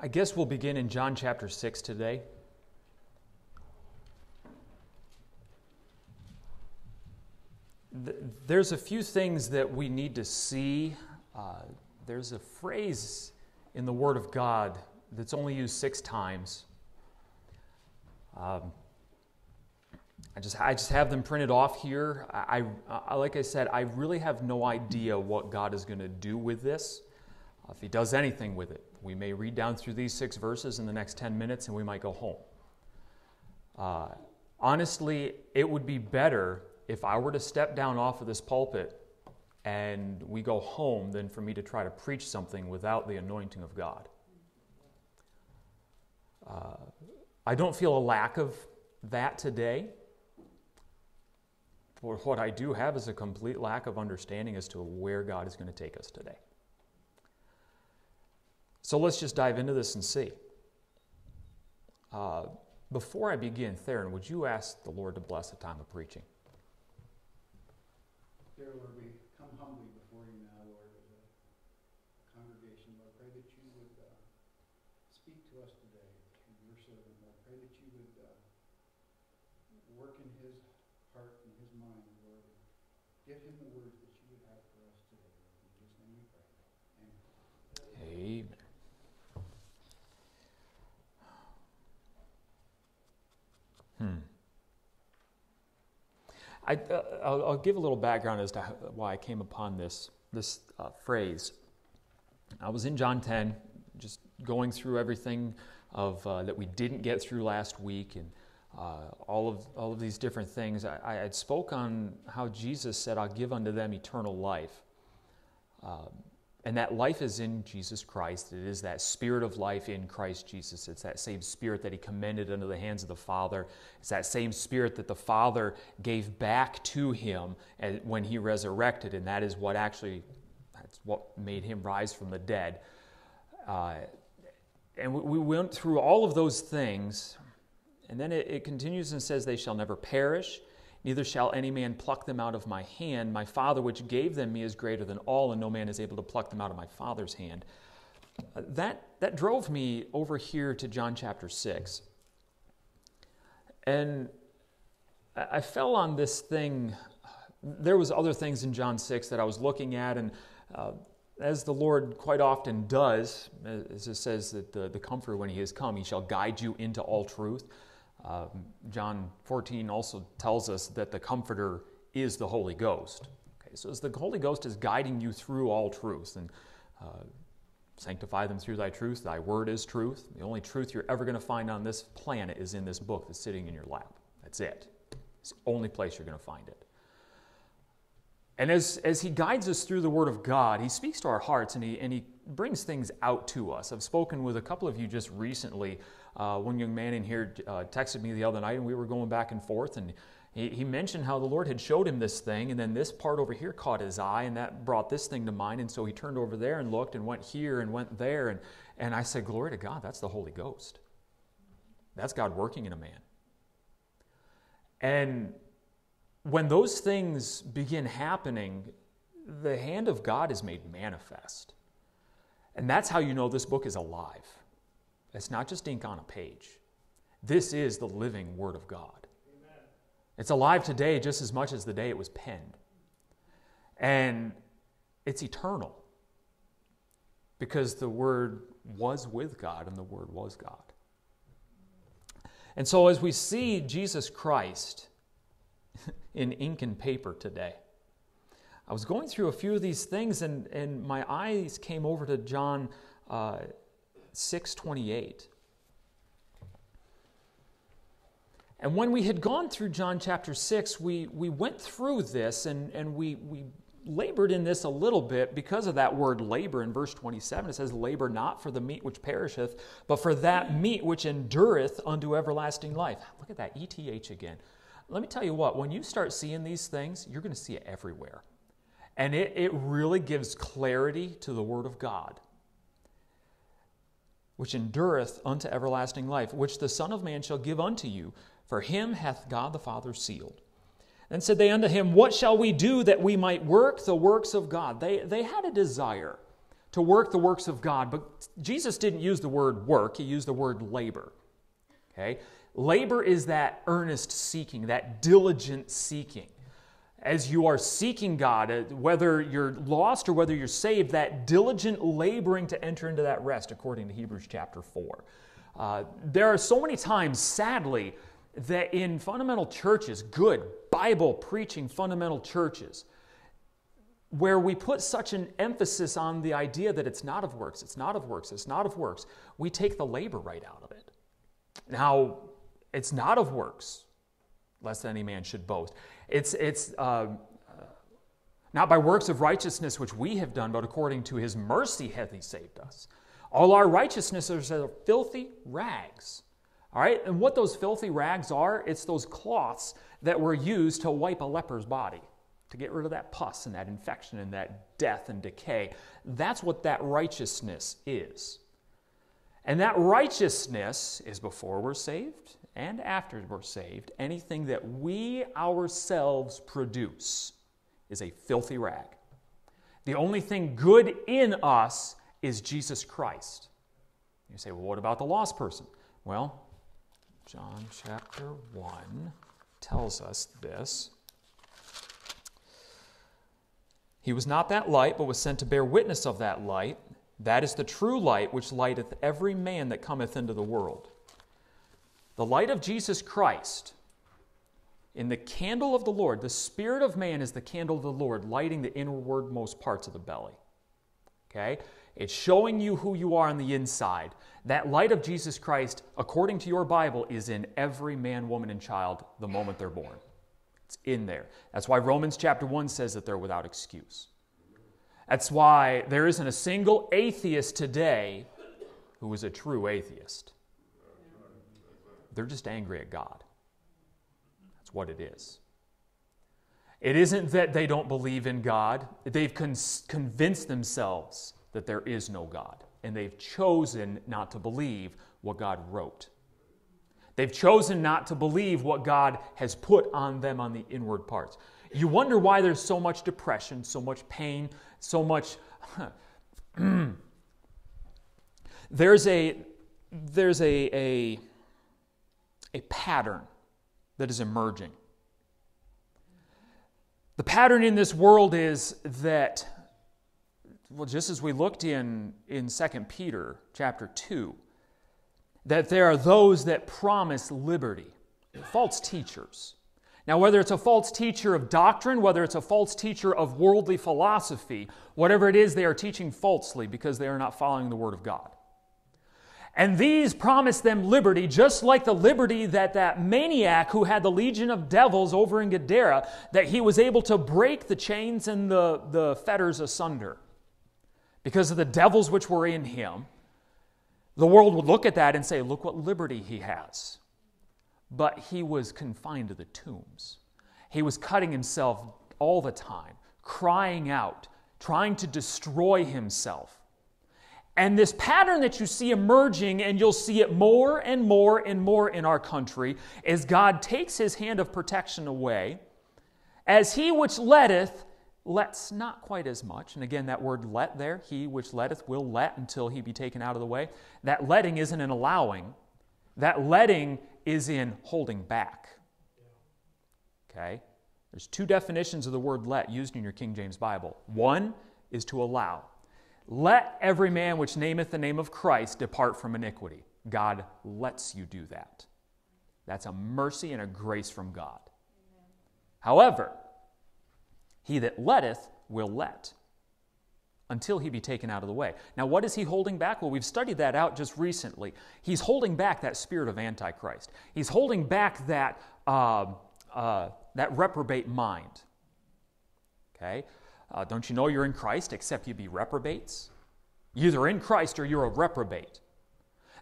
I guess we'll begin in John chapter 6 today. There's a few things that we need to see. Uh, there's a phrase in the Word of God that's only used six times. Um, I just, I just have them printed off here. I, I, like I said, I really have no idea what God is going to do with this. If He does anything with it, we may read down through these six verses in the next 10 minutes and we might go home. Uh, honestly, it would be better if I were to step down off of this pulpit and we go home than for me to try to preach something without the anointing of God. Uh, I don't feel a lack of that today. But what I do have is a complete lack of understanding as to where God is going to take us today. So let's just dive into this and see. Uh, before I begin, Theron, would you ask the Lord to bless the time of preaching come humbly before you now, Lord, as a congregation. Lord, pray that you would uh, speak to us today through your servant. Lord, pray that you would uh, work in his heart and his mind, Lord. Give him the words that you would have for us today, Lord. In Jesus' name we pray. Amen. Amen. Hmm. I, uh, I'll, I'll, give a little background as to how, why I came upon this, this uh, phrase. I was in John 10, just going through everything of, uh, that we didn't get through last week and uh, all, of, all of these different things. I, spoke on how Jesus said, I'll give unto them eternal life. Um, and that life is in Jesus Christ. It is that spirit of life in Christ Jesus. It's that same spirit that He commended unto the hands of the Father. It's that same spirit that the Father gave back to Him when He resurrected, and that is what actually that's what made Him rise from the dead. Uh, and we went through all of those things, and then it, it continues and says, "They shall never perish." Neither shall any man pluck them out of my hand. My Father, which gave them me, is greater than all, and no man is able to pluck them out of my Father's hand. Uh, that, that drove me over here to John chapter 6. And I fell on this thing. There was other things in John 6 that I was looking at, and uh, as the Lord quite often does, as it says that the, the Comforter, when he has come, he shall guide you into all truth. Um, John 14 also tells us that the Comforter is the Holy Ghost. Okay, so as the Holy Ghost is guiding you through all truth, and uh, sanctify them through thy truth, thy word is truth. The only truth you're ever going to find on this planet is in this book that's sitting in your lap. That's it. It's the only place you're going to find it. And as, as he guides us through the Word of God, he speaks to our hearts and he, and he brings things out to us. I've spoken with a couple of you just recently uh, one young man in here uh, texted me the other night, and we were going back and forth, and he, he mentioned how the Lord had showed him this thing, and then this part over here caught his eye, and that brought this thing to mind. And so he turned over there and looked, and went here and went there, and, and I said, Glory to God, that's the Holy Ghost. That's God working in a man. And when those things begin happening, the hand of God is made manifest. And that's how you know this book is alive. It's not just ink on a page. This is the living Word of God. Amen. It's alive today just as much as the day it was penned. And it's eternal because the Word was with God and the Word was God. And so, as we see Jesus Christ in ink and paper today, I was going through a few of these things and, and my eyes came over to John uh, 628. And when we had gone through John chapter 6, we, we went through this and, and we, we labored in this a little bit because of that word labor in verse 27. It says, Labor not for the meat which perisheth, but for that meat which endureth unto everlasting life. Look at that ETH again. Let me tell you what, when you start seeing these things, you're going to see it everywhere. And it, it really gives clarity to the Word of God which endureth unto everlasting life, which the Son of Man shall give unto you, for him hath God the Father sealed. And said they unto him, What shall we do that we might work the works of God? They, they had a desire to work the works of God. But Jesus didn't use the word work, he used the word labor. Okay? Labor is that earnest seeking, that diligent seeking. As you are seeking God, uh, whether you're lost or whether you're saved, that diligent laboring to enter into that rest, according to Hebrews chapter 4. Uh, there are so many times, sadly, that in fundamental churches, good Bible preaching fundamental churches, where we put such an emphasis on the idea that it's not of works, it's not of works, it's not of works, we take the labor right out of it. Now, it's not of works, lest any man should boast. It's, it's uh, not by works of righteousness which we have done, but according to his mercy hath he saved us. All our righteousness are filthy rags. All right, and what those filthy rags are, it's those cloths that were used to wipe a leper's body, to get rid of that pus and that infection and that death and decay. That's what that righteousness is. And that righteousness is before we're saved and after we're saved. Anything that we ourselves produce is a filthy rag. The only thing good in us is Jesus Christ. You say, well, what about the lost person? Well, John chapter 1 tells us this. He was not that light, but was sent to bear witness of that light. That is the true light which lighteth every man that cometh into the world. The light of Jesus Christ, in the candle of the Lord, the Spirit of man is the candle of the Lord, lighting the inwardmost parts of the belly. Okay? It's showing you who you are on the inside. That light of Jesus Christ, according to your Bible, is in every man, woman, and child the moment they're born. It's in there. That's why Romans chapter 1 says that they're without excuse. That's why there isn't a single atheist today who is a true atheist. They're just angry at God. That's what it is. It isn't that they don't believe in God, they've con- convinced themselves that there is no God, and they've chosen not to believe what God wrote. They've chosen not to believe what God has put on them on the inward parts. You wonder why there's so much depression, so much pain, so much. there's a there's a, a a pattern that is emerging. The pattern in this world is that well, just as we looked in, in 2 Peter chapter 2, that there are those that promise liberty, false teachers. Now, whether it's a false teacher of doctrine, whether it's a false teacher of worldly philosophy, whatever it is, they are teaching falsely because they are not following the Word of God. And these promised them liberty, just like the liberty that that maniac who had the legion of devils over in Gadara, that he was able to break the chains and the, the fetters asunder because of the devils which were in him, the world would look at that and say, Look what liberty he has. But he was confined to the tombs. He was cutting himself all the time, crying out, trying to destroy himself. And this pattern that you see emerging, and you'll see it more and more and more in our country, is God takes his hand of protection away. As he which letteth lets not quite as much. And again, that word let there, he which letteth will let until he be taken out of the way. That letting isn't an allowing, that letting is in holding back. Okay? There's two definitions of the word let used in your King James Bible. One is to allow. Let every man which nameth the name of Christ depart from iniquity. God lets you do that. That's a mercy and a grace from God. However, he that letteth will let until he be taken out of the way. Now, what is he holding back? Well, we've studied that out just recently. He's holding back that spirit of Antichrist, he's holding back that, uh, uh, that reprobate mind. Okay? Uh, don't you know you're in Christ except you be reprobates? You're either in Christ or you're a reprobate.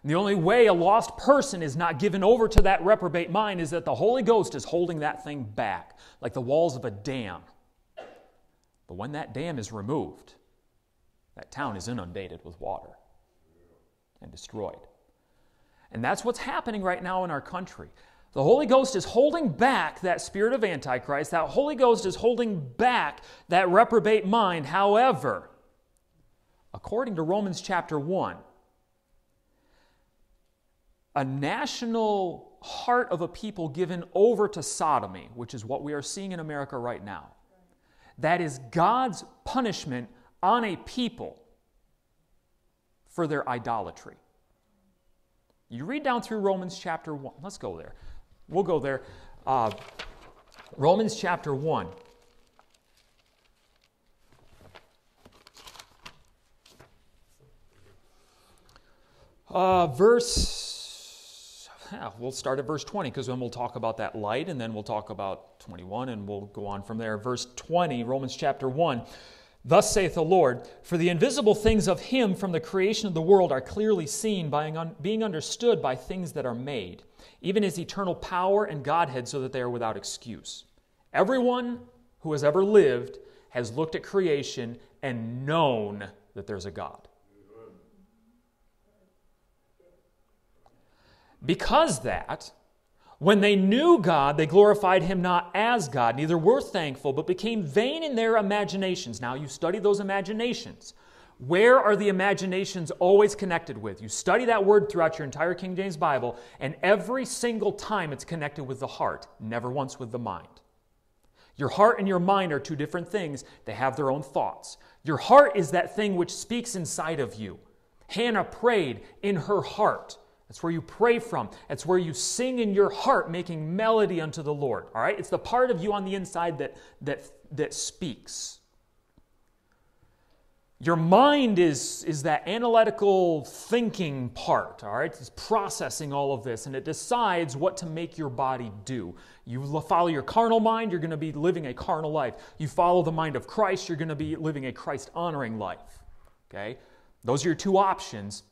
And the only way a lost person is not given over to that reprobate mind is that the Holy Ghost is holding that thing back, like the walls of a dam. But when that dam is removed, that town is inundated with water and destroyed. And that's what's happening right now in our country. The Holy Ghost is holding back that spirit of Antichrist. That Holy Ghost is holding back that reprobate mind. However, according to Romans chapter 1, a national heart of a people given over to sodomy, which is what we are seeing in America right now. That is God's punishment on a people for their idolatry. You read down through Romans chapter 1. Let's go there. We'll go there. Uh, Romans chapter 1. Uh, verse, yeah, we'll start at verse 20 because then we'll talk about that light and then we'll talk about 21 and we'll go on from there. Verse 20, Romans chapter 1. Thus saith the Lord, For the invisible things of him from the creation of the world are clearly seen, by being understood by things that are made, even his eternal power and Godhead, so that they are without excuse. Everyone who has ever lived has looked at creation and known that there's a God. Because that, when they knew God, they glorified him not as God, neither were thankful, but became vain in their imaginations. Now you study those imaginations. Where are the imaginations always connected with? You study that word throughout your entire King James Bible, and every single time it's connected with the heart, never once with the mind. Your heart and your mind are two different things. They have their own thoughts. Your heart is that thing which speaks inside of you. Hannah prayed in her heart. That's where you pray from. It's where you sing in your heart, making melody unto the Lord. All right? It's the part of you on the inside that, that, that speaks. Your mind is, is that analytical thinking part, all right? It's processing all of this and it decides what to make your body do. You follow your carnal mind, you're going to be living a carnal life. You follow the mind of Christ, you're going to be living a Christ honoring life. Okay? Those are your two options.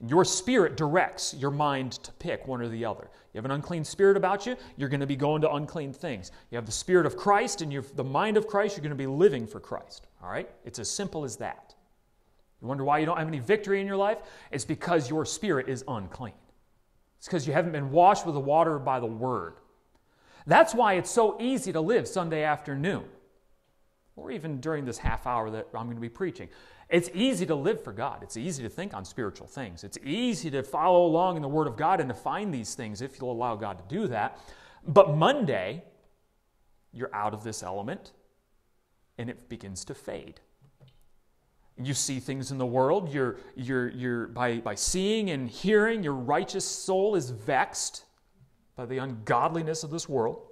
Your spirit directs your mind to pick one or the other. You have an unclean spirit about you, you're going to be going to unclean things. You have the spirit of Christ and you the mind of Christ, you're going to be living for Christ. All right? It's as simple as that. You wonder why you don't have any victory in your life? It's because your spirit is unclean. It's because you haven't been washed with the water by the word. That's why it's so easy to live Sunday afternoon, or even during this half hour that I'm going to be preaching. It's easy to live for God. It's easy to think on spiritual things. It's easy to follow along in the Word of God and to find these things if you'll allow God to do that. But Monday, you're out of this element and it begins to fade. You see things in the world, you're, you're, you're, by, by seeing and hearing, your righteous soul is vexed by the ungodliness of this world.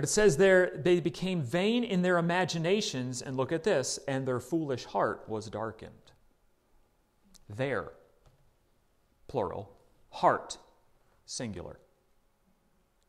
But it says there, they became vain in their imaginations, and look at this, and their foolish heart was darkened. Their, plural, heart, singular.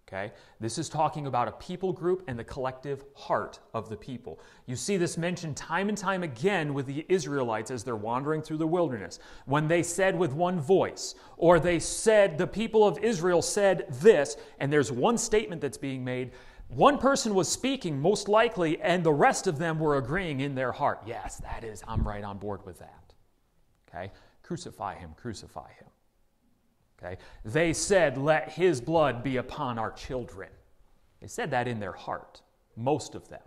Okay? This is talking about a people group and the collective heart of the people. You see this mentioned time and time again with the Israelites as they're wandering through the wilderness. When they said with one voice, or they said, the people of Israel said this, and there's one statement that's being made one person was speaking, most likely, and the rest of them were agreeing in their heart. Yes, that is, I'm right on board with that. Okay? Crucify him, crucify him. Okay? They said, Let his blood be upon our children. They said that in their heart, most of them.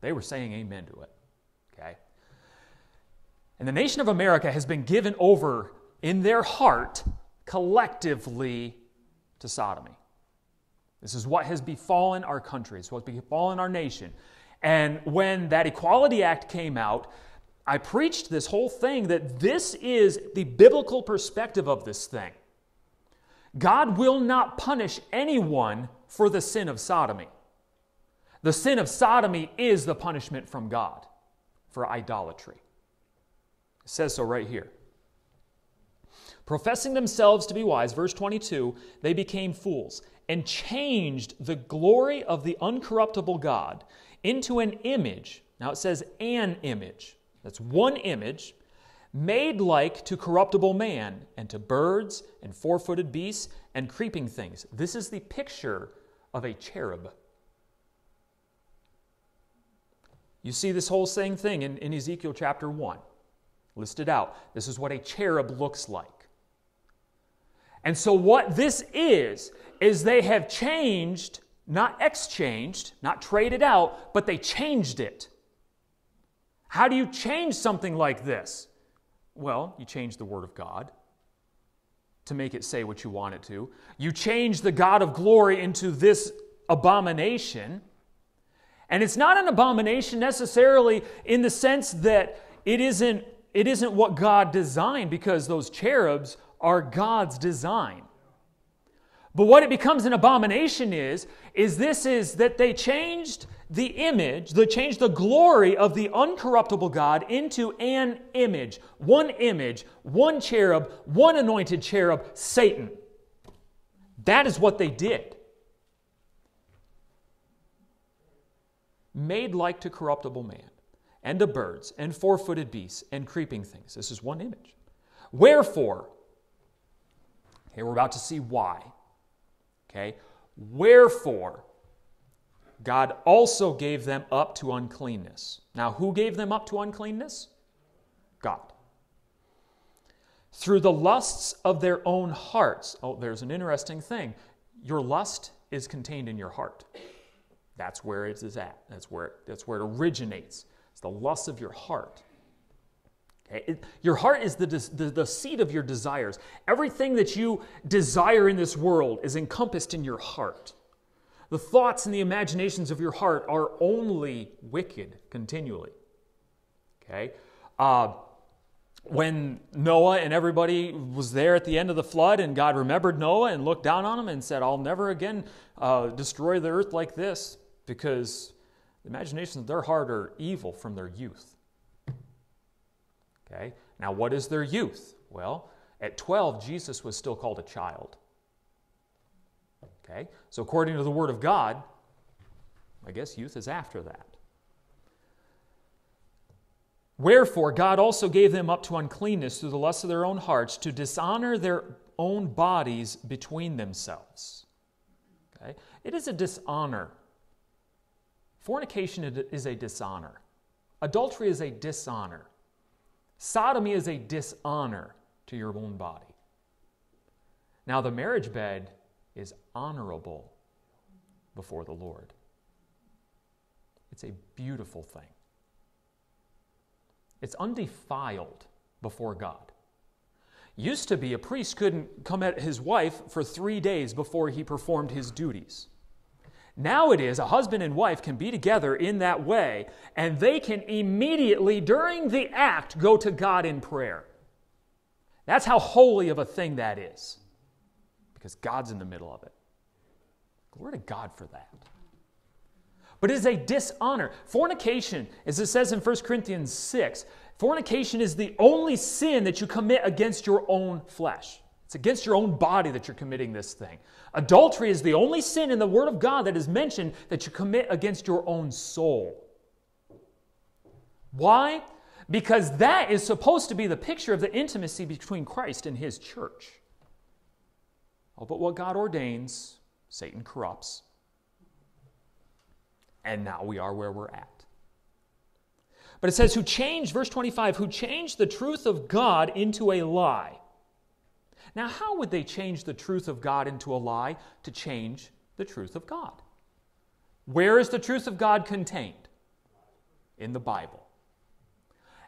They were saying amen to it. Okay? And the nation of America has been given over in their heart collectively to sodomy. This is what has befallen our country, it's what's befallen our nation. And when that Equality Act came out, I preached this whole thing that this is the biblical perspective of this thing. God will not punish anyone for the sin of sodomy. The sin of sodomy is the punishment from God for idolatry. It says so right here. Professing themselves to be wise, verse 22, they became fools and changed the glory of the uncorruptible God into an image. Now it says an image. That's one image made like to corruptible man and to birds and four footed beasts and creeping things. This is the picture of a cherub. You see this whole same thing in, in Ezekiel chapter 1, listed out. This is what a cherub looks like. And so, what this is, is they have changed, not exchanged, not traded out, but they changed it. How do you change something like this? Well, you change the Word of God to make it say what you want it to. You change the God of glory into this abomination. And it's not an abomination necessarily in the sense that it isn't, it isn't what God designed, because those cherubs are God's design. But what it becomes an abomination is, is this is that they changed the image, they changed the glory of the uncorruptible God into an image. One image, one cherub, one anointed cherub, Satan. That is what they did. Made like to corruptible man, and to birds, and four footed beasts, and creeping things. This is one image. Wherefore, here we're about to see why. Okay? Wherefore, God also gave them up to uncleanness. Now, who gave them up to uncleanness? God. Through the lusts of their own hearts. Oh, there's an interesting thing. Your lust is contained in your heart. That's where it is at. That's where, that's where it originates. It's the lust of your heart. Okay? It, your heart is the, the, the seat of your desires. Everything that you desire in this world is encompassed in your heart. The thoughts and the imaginations of your heart are only wicked continually. Okay? Uh, when Noah and everybody was there at the end of the flood, and God remembered Noah and looked down on him and said, I'll never again uh, destroy the earth like this because the imaginations of their heart are evil from their youth. Okay? Now, what is their youth? Well, at 12, Jesus was still called a child. Okay? So, according to the Word of God, I guess youth is after that. Wherefore, God also gave them up to uncleanness through the lust of their own hearts to dishonor their own bodies between themselves. Okay? It is a dishonor. Fornication is a dishonor. Adultery is a dishonor. Sodomy is a dishonor to your own body. Now, the marriage bed is honorable before the Lord. It's a beautiful thing. It's undefiled before God. Used to be a priest couldn't come at his wife for three days before he performed his duties. Now it is a husband and wife can be together in that way, and they can immediately, during the act, go to God in prayer. That's how holy of a thing that is, because God's in the middle of it. Glory to God for that. But it is a dishonor. Fornication, as it says in 1 Corinthians 6, fornication is the only sin that you commit against your own flesh. It's against your own body that you're committing this thing. Adultery is the only sin in the Word of God that is mentioned that you commit against your own soul. Why? Because that is supposed to be the picture of the intimacy between Christ and His church. Oh, but what God ordains, Satan corrupts. And now we are where we're at. But it says, who changed, verse 25, who changed the truth of God into a lie now, how would they change the truth of God into a lie to change the truth of God? Where is the truth of God contained? In the Bible.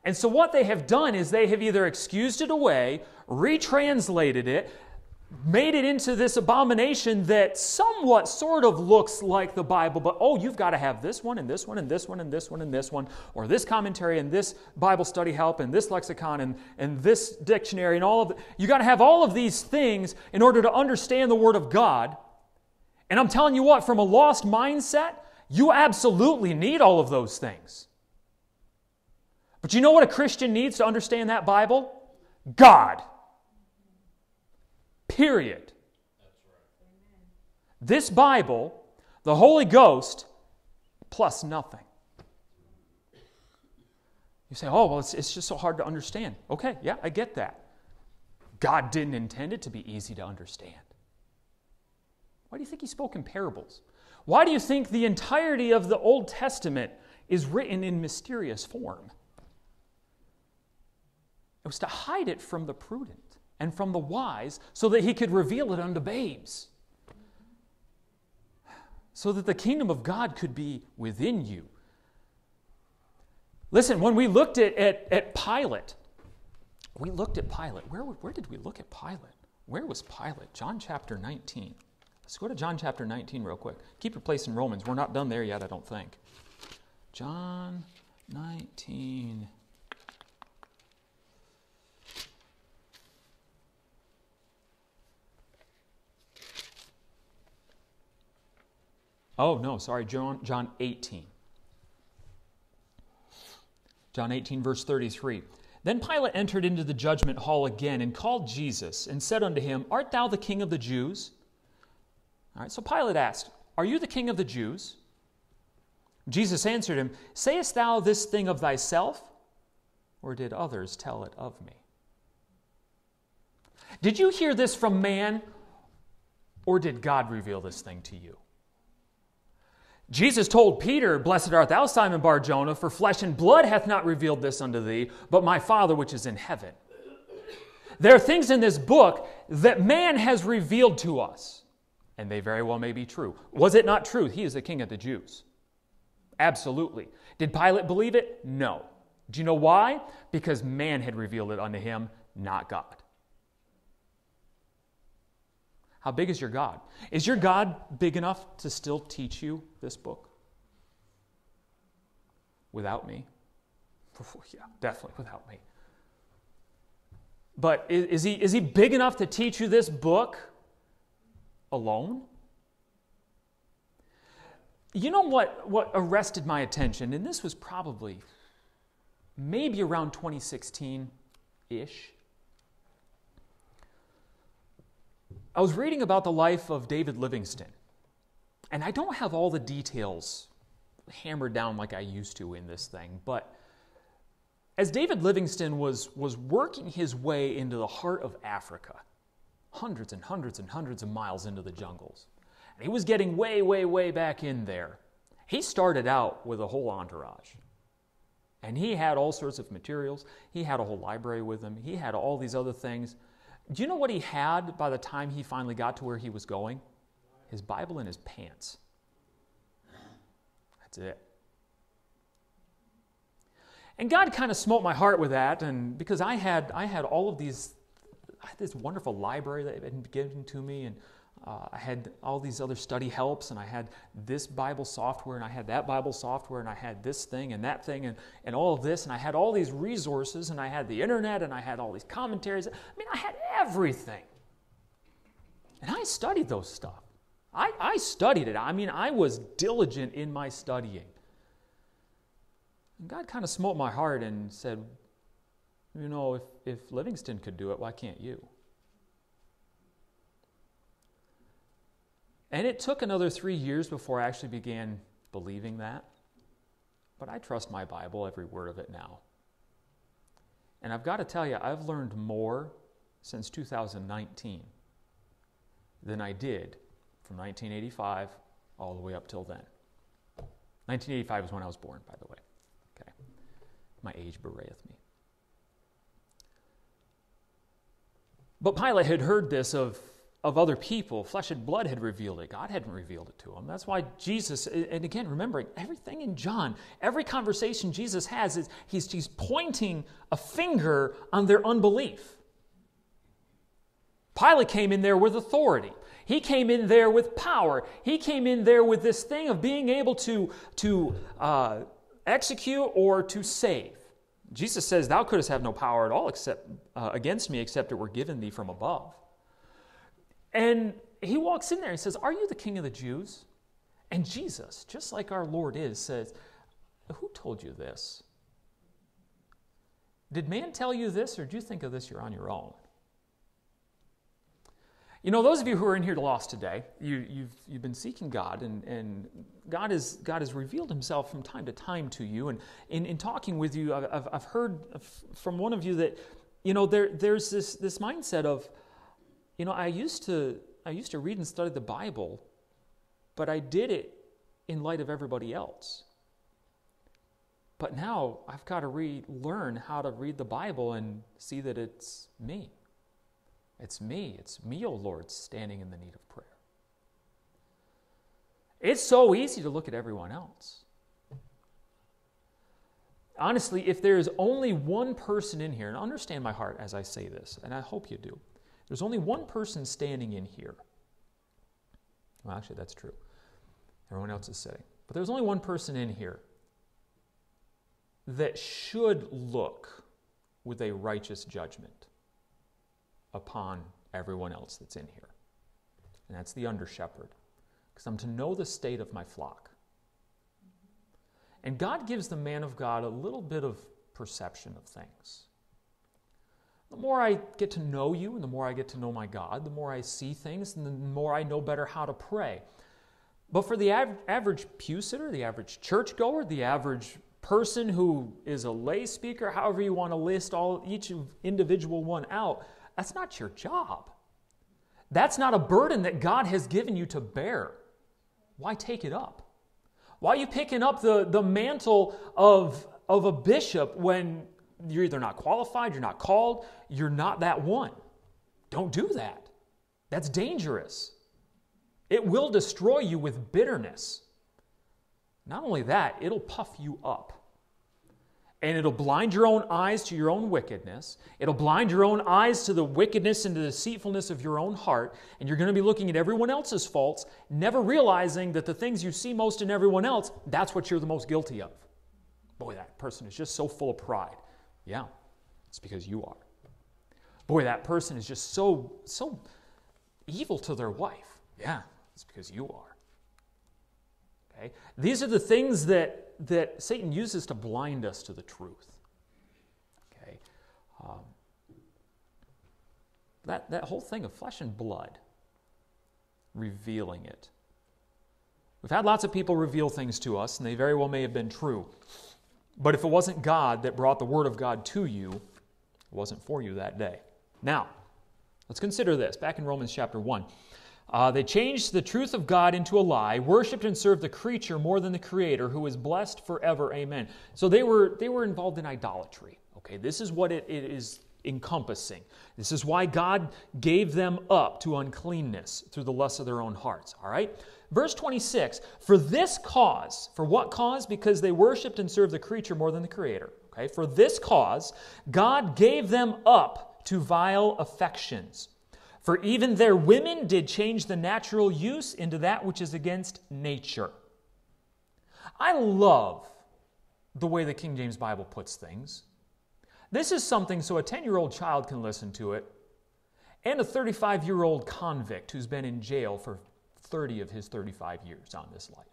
And so, what they have done is they have either excused it away, retranslated it, made it into this abomination that somewhat sort of looks like the Bible, but oh, you've got to have this one and this one and this one and this one and this one, or this commentary and this Bible study help and this lexicon and, and this dictionary and all of. You got to have all of these things in order to understand the Word of God. And I'm telling you what, from a lost mindset, you absolutely need all of those things. But you know what a Christian needs to understand that Bible? God. Period. This Bible, the Holy Ghost, plus nothing. You say, oh, well, it's, it's just so hard to understand. Okay, yeah, I get that. God didn't intend it to be easy to understand. Why do you think he spoke in parables? Why do you think the entirety of the Old Testament is written in mysterious form? It was to hide it from the prudent and from the wise, so that he could reveal it unto babes. So that the kingdom of God could be within you. Listen, when we looked at, at, at Pilate, we looked at Pilate. Where, where did we look at Pilate? Where was Pilate? John chapter 19. Let's go to John chapter 19 real quick. Keep your place in Romans. We're not done there yet, I don't think. John 19. Oh, no, sorry, John, John 18. John 18, verse 33. Then Pilate entered into the judgment hall again and called Jesus and said unto him, Art thou the king of the Jews? All right, so Pilate asked, Are you the king of the Jews? Jesus answered him, Sayest thou this thing of thyself, or did others tell it of me? Did you hear this from man, or did God reveal this thing to you? Jesus told Peter, Blessed art thou, Simon Bar Jonah, for flesh and blood hath not revealed this unto thee, but my Father which is in heaven. There are things in this book that man has revealed to us, and they very well may be true. Was it not true? He is the king of the Jews. Absolutely. Did Pilate believe it? No. Do you know why? Because man had revealed it unto him, not God. How big is your God? Is your God big enough to still teach you this book? Without me? Oh, yeah, definitely without me. But is he, is he big enough to teach you this book alone? You know what, what arrested my attention, and this was probably maybe around 2016 ish. I was reading about the life of David Livingstone, and I don't have all the details hammered down like I used to in this thing, but as David Livingstone was, was working his way into the heart of Africa, hundreds and hundreds and hundreds of miles into the jungles, and he was getting way, way, way back in there, he started out with a whole entourage. And he had all sorts of materials. He had a whole library with him. He had all these other things. Do you know what he had by the time he finally got to where he was going? His Bible in his pants. That's it. And God kind of smote my heart with that, and because I had I had all of these, this wonderful library that had been given to me, and uh, I had all these other study helps, and I had this Bible software, and I had that Bible software, and I had this thing and that thing, and, and all of this, and I had all these resources, and I had the internet, and I had all these commentaries. I mean, I had everything. And I studied those stuff. I, I studied it. I mean, I was diligent in my studying. And God kind of smote my heart and said, You know, if, if Livingstone could do it, why can't you? And it took another three years before I actually began believing that. But I trust my Bible, every word of it now. And I've got to tell you, I've learned more since 2019 than I did from 1985 all the way up till then. 1985 is when I was born, by the way. Okay. My age bewrayeth me. But Pilate had heard this of of other people. Flesh and blood had revealed it. God hadn't revealed it to him. That's why Jesus, and again, remembering everything in John, every conversation Jesus has is he's, he's pointing a finger on their unbelief. Pilate came in there with authority. He came in there with power. He came in there with this thing of being able to, to uh, execute or to save. Jesus says, Thou couldst have no power at all except, uh, against me except it were given thee from above. And he walks in there and says, Are you the king of the Jews? And Jesus, just like our Lord is, says, Who told you this? Did man tell you this, or do you think of this you're on your own? You know, those of you who are in here lost today, you, have you've, you've been seeking God, and, and God, is, God has revealed himself from time to time to you. And in, in talking with you, I've, I've heard from one of you that, you know, there, there's this, this mindset of, you know, I used to I used to read and study the Bible, but I did it in light of everybody else. But now I've got to read, learn how to read the Bible and see that it's me. It's me. It's me, O oh Lord, standing in the need of prayer. It's so easy to look at everyone else. honestly, if there is only one person in here, and understand my heart as I say this, and I hope you do, there's only one person standing in here. Well, actually, that's true. Everyone else is sitting. But there's only one person in here that should look with a righteous judgment upon everyone else that's in here. And that's the under shepherd. Because I'm to know the state of my flock. And God gives the man of God a little bit of perception of things. The more I get to know you and the more I get to know my God, the more I see things and the more I know better how to pray. But for the av- average pew sitter, the average churchgoer, the average person who is a lay speaker, however you want to list all each individual one out, that's not your job. That's not a burden that God has given you to bear. Why take it up? Why are you picking up the, the mantle of, of a bishop when you're either not qualified, you're not called, you're not that one? Don't do that. That's dangerous. It will destroy you with bitterness. Not only that, it'll puff you up and it'll blind your own eyes to your own wickedness. It'll blind your own eyes to the wickedness and the deceitfulness of your own heart. And you're going to be looking at everyone else's faults, never realizing that the things you see most in everyone else, that's what you're the most guilty of. Boy, that person is just so full of pride. Yeah, it's because you are. Boy, that person is just so, so evil to their wife. Yeah, it's because you are. Okay? These are the things that that Satan uses to blind us to the truth. Okay? Um, that, that whole thing of flesh and blood, revealing it. We've had lots of people reveal things to us, and they very well may have been true. But if it wasn't God that brought the Word of God to you, it wasn't for you that day. Now, let's consider this. Back in Romans chapter 1. Uh, they changed the truth of God into a lie, worshiped and served the creature more than the creator, who is blessed forever. Amen. So they were, they were involved in idolatry. Okay, this is what it, it is encompassing. This is why God gave them up to uncleanness through the lust of their own hearts. All right? Verse 26 For this cause, for what cause? Because they worshiped and served the creature more than the creator. Okay, for this cause, God gave them up to vile affections. For even their women did change the natural use into that which is against nature. I love the way the King James Bible puts things. This is something so a 10 year old child can listen to it, and a 35 year old convict who's been in jail for 30 of his 35 years on this life.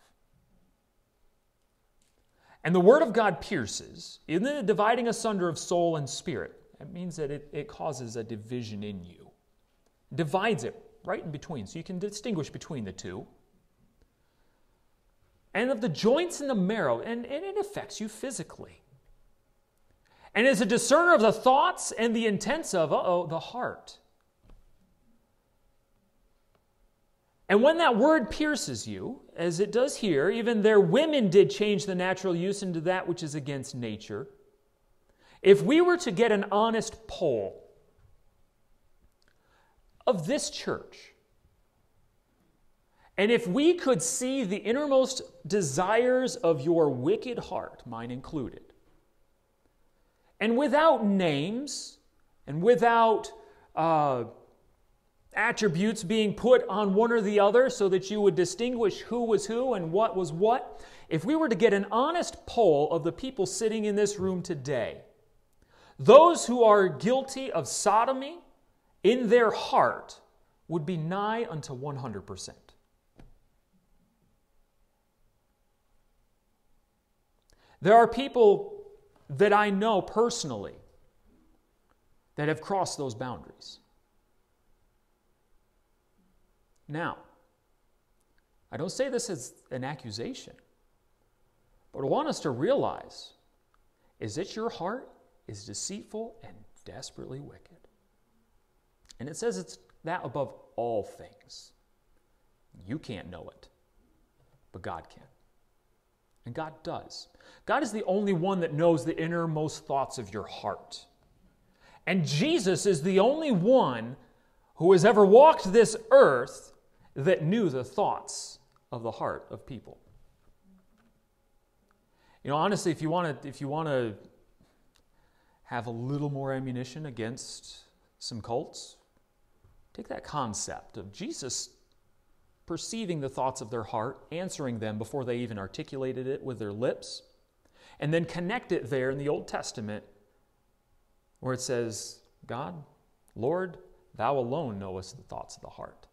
And the Word of God pierces, in the dividing asunder of soul and spirit. It means that it, it causes a division in you divides it right in between, so you can distinguish between the two. And of the joints and the marrow, and, and it affects you physically. And is a discerner of the thoughts and the intents of, oh, the heart. And when that word pierces you, as it does here, even their women did change the natural use into that which is against nature. If we were to get an honest poll of this church. And if we could see the innermost desires of your wicked heart, mine included, and without names and without uh, attributes being put on one or the other so that you would distinguish who was who and what was what, if we were to get an honest poll of the people sitting in this room today, those who are guilty of sodomy, in their heart would be nigh unto 100%. There are people that I know personally that have crossed those boundaries. Now, I don't say this as an accusation, but I want us to realize is that your heart is deceitful and desperately wicked. And it says it's that above all things. You can't know it, but God can. And God does. God is the only one that knows the innermost thoughts of your heart. And Jesus is the only one who has ever walked this earth that knew the thoughts of the heart of people. You know, honestly, if you want to, if you want to have a little more ammunition against some cults, take that concept of Jesus perceiving the thoughts of their heart, answering them before they even articulated it with their lips, and then connect it there in the Old Testament where it says, God, Lord, thou alone knowest the thoughts of the heart.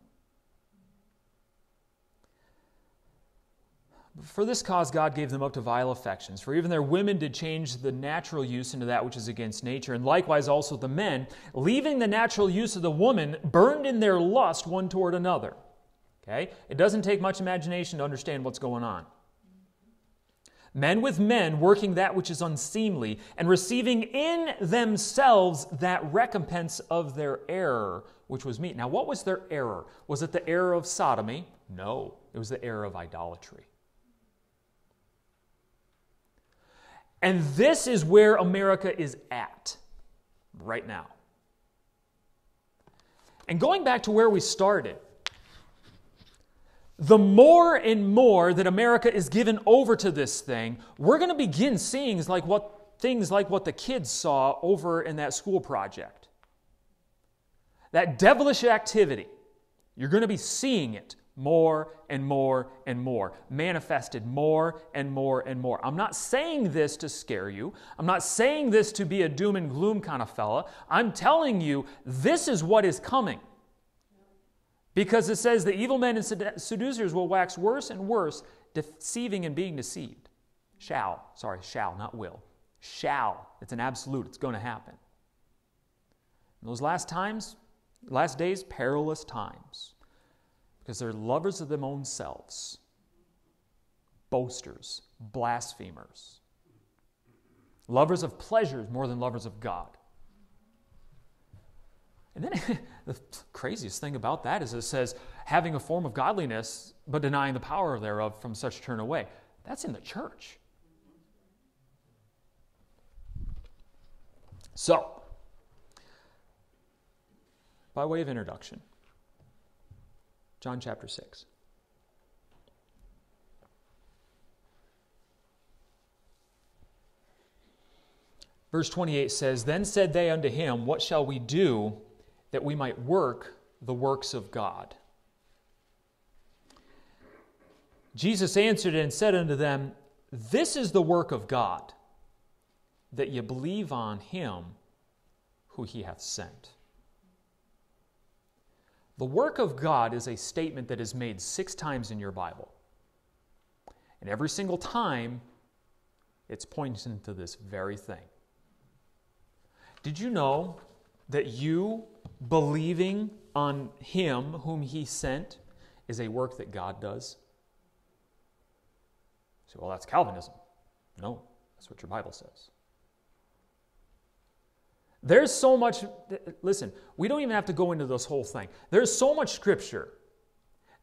For this cause, God gave them up to vile affections. For even their women did change the natural use into that which is against nature. And likewise also the men, leaving the natural use of the woman, burned in their lust one toward another. Okay? It doesn't take much imagination to understand what's going on. Men with men working that which is unseemly, and receiving in themselves that recompense of their error, which was meet. Now, what was their error? Was it the error of sodomy? No, it was the error of idolatry. And this is where America is at right now. And going back to where we started, the more and more that America is given over to this thing, we're going to begin seeing like what things like what the kids saw over in that school project. That devilish activity. You're going to be seeing it more and more and more, manifested more and more and more. I'm not saying this to scare you. I'm not saying this to be a doom and gloom kind of fella. I'm telling you this is what is coming. Because it says the evil men and seducers will wax worse and worse, deceiving and being deceived. Shall, sorry, shall, not will. Shall. It's an absolute, it's going to happen. In those last times, last days, perilous times. Because they're lovers of their own selves, boasters, blasphemers, lovers of pleasures more than lovers of God. And then the craziest thing about that is it says, having a form of godliness, but denying the power thereof from such turn away. That's in the church. So, by way of introduction, John chapter 6. Verse 28 says, Then said they unto him, What shall we do that we might work the works of God. Jesus answered and said unto them, This is the work of God, that ye believe on him who he hath sent. The work of God is a statement that is made six times in your Bible. And every single time, it's pointing to this very thing. Did you know that you believing on Him whom He sent is a work that God does? You say, well, that's Calvinism. No, that's what your Bible says. There's so much, listen, we don't even have to go into this whole thing. There's so much scripture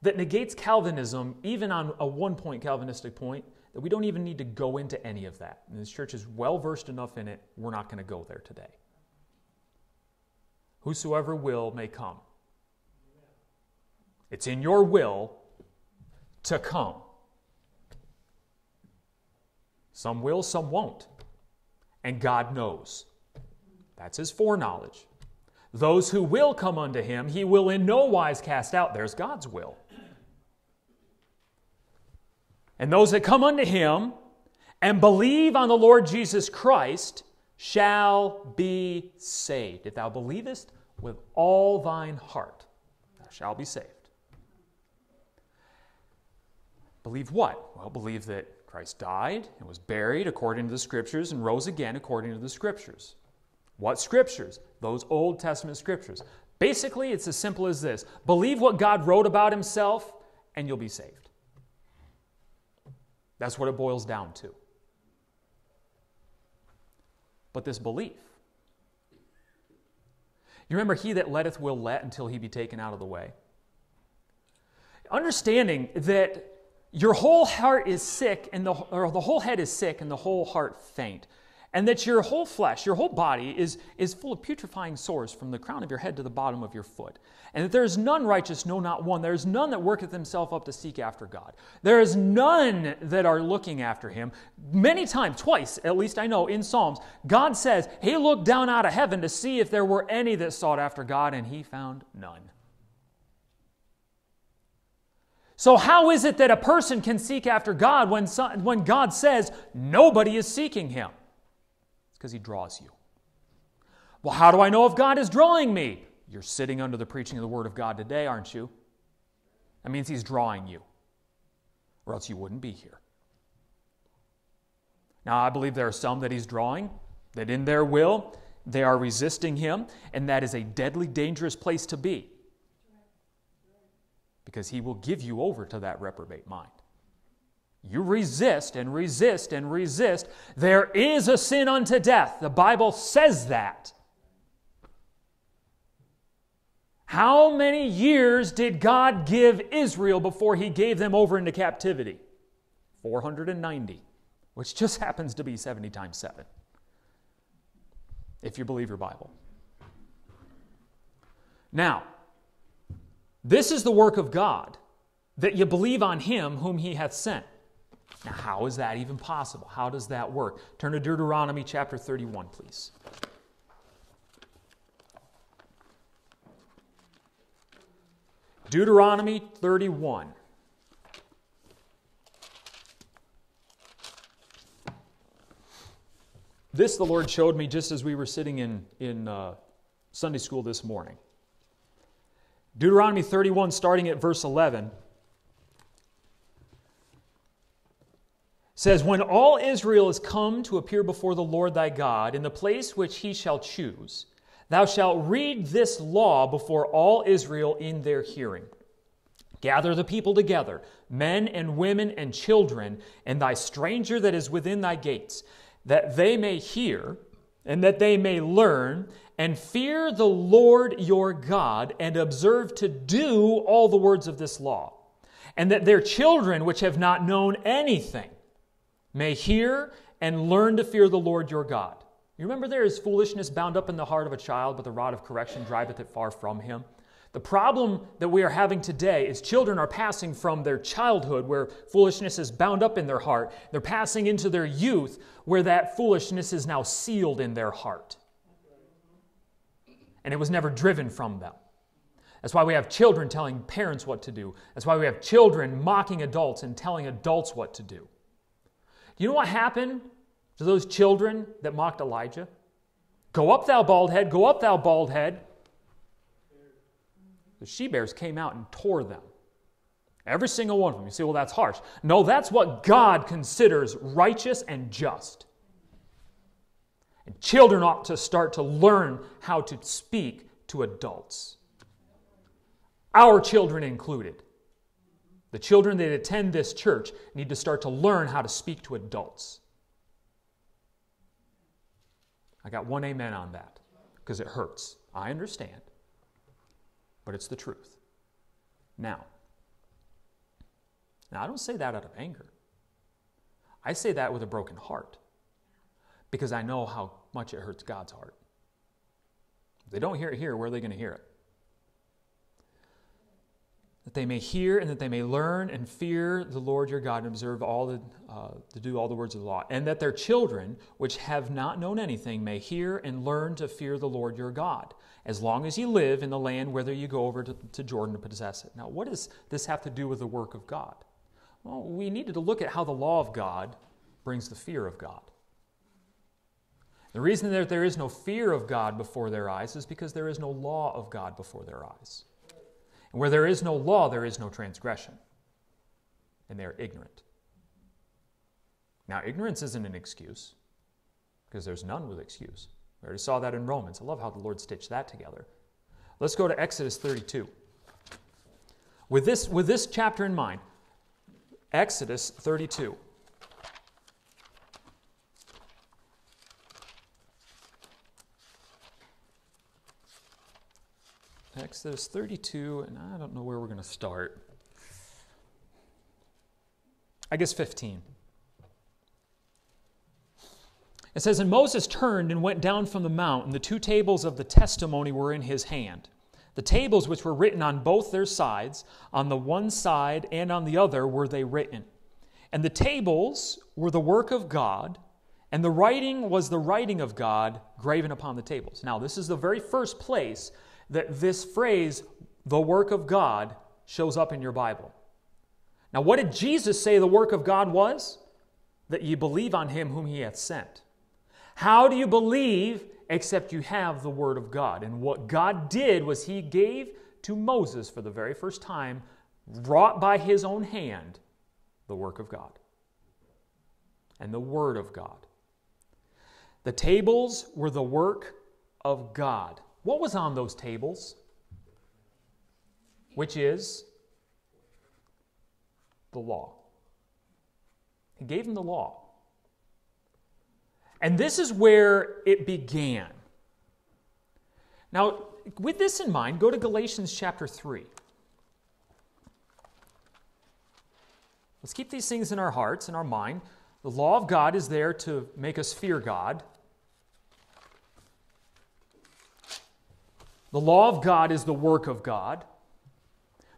that negates Calvinism, even on a one point Calvinistic point, that we don't even need to go into any of that. And this church is well versed enough in it, we're not going to go there today. Whosoever will may come. It's in your will to come. Some will, some won't. And God knows. That's his foreknowledge. Those who will come unto him, he will in no wise cast out. There's God's will. And those that come unto him and believe on the Lord Jesus Christ shall be saved. If thou believest with all thine heart, thou shalt be saved. Believe what? Well, believe that Christ died and was buried according to the Scriptures and rose again according to the Scriptures. What Scriptures? Those Old Testament Scriptures. Basically, it's as simple as this believe what God wrote about Himself, and you'll be saved. That's what it boils down to. But this belief, you remember, he that letteth will let until he be taken out of the way. Understanding that your whole heart is sick and the, or the whole head is sick and the whole heart faint. And that your whole flesh, your whole body, is, is full of putrefying sores from the crown of your head to the bottom of your foot. And that there is none righteous, no, not one. There is none that worketh himself up to seek after God. There is none that are looking after him. Many times, twice at least I know, in Psalms, God says, He looked down out of heaven to see if there were any that sought after God, and He found none. So, how is it that a person can seek after God when, when God says nobody is seeking Him? It's because He draws you. Well, how do I know if God is drawing me? You're sitting under the preaching of the Word of God today, aren't you? That means He's drawing you, or else you wouldn't be here. Now, I believe there are some that He's drawing, that in their will they are resisting Him, and that is a deadly dangerous place to be because He will give you over to that reprobate mind. You resist and resist and resist. There is a sin unto death. The Bible says that. How many years did God give Israel before he gave them over into captivity? 490, which just happens to be 70 times 7, if you believe your Bible. Now, this is the work of God, that you believe on him whom he hath sent. Now, how is that even possible? How does that work? Turn to Deuteronomy chapter 31, please. Deuteronomy 31. This the Lord showed me just as we were sitting in, in uh, Sunday school this morning. Deuteronomy 31, starting at verse 11. Says, When all Israel is come to appear before the Lord thy God in the place which he shall choose, thou shalt read this law before all Israel in their hearing. Gather the people together, men and women and children, and thy stranger that is within thy gates, that they may hear, and that they may learn, and fear the Lord your God, and observe to do all the words of this law, and that their children, which have not known anything, may hear and learn to fear the Lord your God. You remember there is foolishness bound up in the heart of a child, but the rod of correction driveth it far from him. The problem that we are having today is children are passing from their childhood, where foolishness is bound up in their heart. They're passing into their youth, where that foolishness is now sealed in their heart. And it was never driven from them. That's why we have children telling parents what to do. That's why we have children mocking adults and telling adults what to do. You know what happened to those children that mocked Elijah? Go up, thou bald head, go up, thou bald head. The she bears came out and tore them. Every single one of them. You say, well, that's harsh. No, that's what God considers righteous and just. And children ought to start to learn how to speak to adults, our children included. The children that attend this church need to start to learn how to speak to adults. I got one amen on that because it hurts. I understand. But it's the truth. Now, now I don't say that out of anger. I say that with a broken heart because I know how much it hurts God's heart. If they don't hear it here, where are they going to hear it? That they may hear and that they may learn and fear the Lord your God and observe all the, uh, to do all the words of the law, and that their children, which have not known anything, may hear and learn to fear the Lord your God, as long as you live in the land whither you go over to, to Jordan to possess it. Now, what does this have to do with the work of God? Well, we needed to look at how the law of God brings the fear of God. The reason that there is no fear of God before their eyes is because there is no law of God before their eyes. And where there is no law, there is no transgression. And they are ignorant. Now, ignorance isn't an excuse, because there's none with excuse. We already saw that in Romans. I love how the Lord stitched that together. Let's go to Exodus 32. With this, with this chapter in mind, Exodus 32. Exodus 32, and I don't know where we're going to start. I guess 15. It says, And Moses turned and went down from the mount, and the two tables of the testimony were in his hand. The tables which were written on both their sides, on the one side and on the other, were they written. And the tables were the work of God, and the writing was the writing of God graven upon the tables. Now, this is the very first place that this phrase, the work of God, shows up in your Bible. Now, what did Jesus say the work of God was? That ye believe on him whom he hath sent. How do you believe except you have the Word of God? And what God did was He gave to Moses for the very first time, wrought by His own hand, the work of God and the Word of God. The tables were the work of God. What was on those tables? Which is the law. He gave them the law. And this is where it began. Now, with this in mind, go to Galatians chapter 3. Let's keep these things in our hearts, in our mind. The law of God is there to make us fear God. The law of God is the work of God.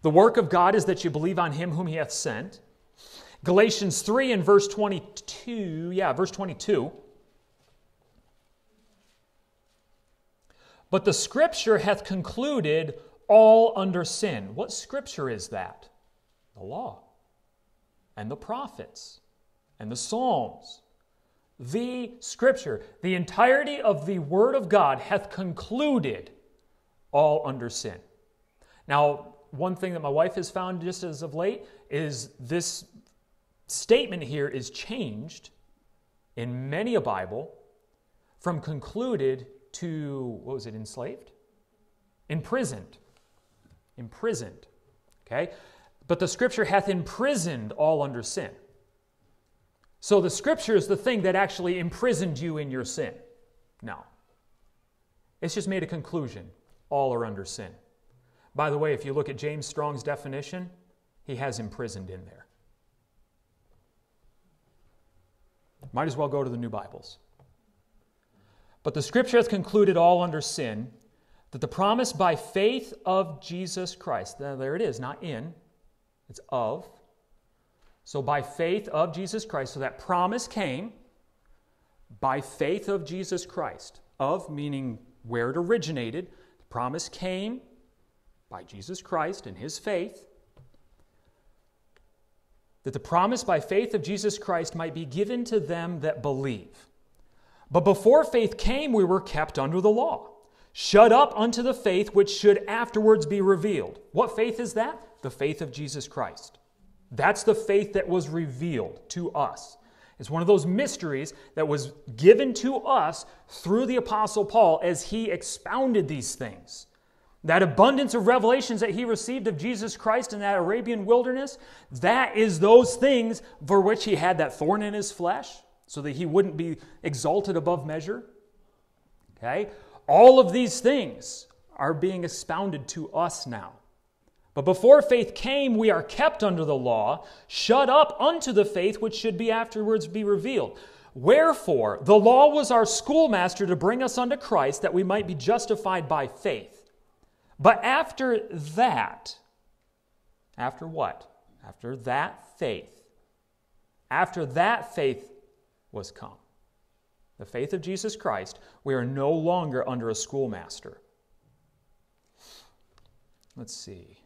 The work of God is that you believe on him whom he hath sent. Galatians 3 and verse 22, yeah, verse 22. But the scripture hath concluded all under sin. What scripture is that? The law and the prophets and the Psalms. The scripture, the entirety of the Word of God hath concluded all under sin. Now, one thing that my wife has found just as of late is this statement here is changed in many a Bible from concluded to, what was it, enslaved? Imprisoned. Imprisoned. Okay? But the scripture hath imprisoned all under sin. So the scripture is the thing that actually imprisoned you in your sin. No. It's just made a conclusion. All are under sin. By the way, if you look at James Strong's definition, he has imprisoned in there. Might as well go to the New Bibles. But the scripture hath concluded all under sin, that the promise by faith of Jesus Christ, there it is, not in, it's of. So by faith of Jesus Christ, so that promise came by faith of Jesus Christ. Of meaning where it originated. Promise came by Jesus Christ and his faith. That the promise by faith of Jesus Christ might be given to them that believe. But before faith came, we were kept under the law, shut up unto the faith which should afterwards be revealed. What faith is that? The faith of Jesus Christ. That's the faith that was revealed to us. It's one of those mysteries that was given to us through the Apostle Paul as he expounded these things. That abundance of revelations that he received of Jesus Christ in that Arabian wilderness, that is those things for which he had that thorn in his flesh so that he wouldn't be exalted above measure. Okay? All of these things are being expounded to us now. But before faith came, we are kept under the law, shut up unto the faith which should be afterwards be revealed. Wherefore, the law was our schoolmaster to bring us unto Christ that we might be justified by faith. But after that, after what? After that faith, after that faith was come. The faith of Jesus Christ, we are no longer under a schoolmaster. Let's see.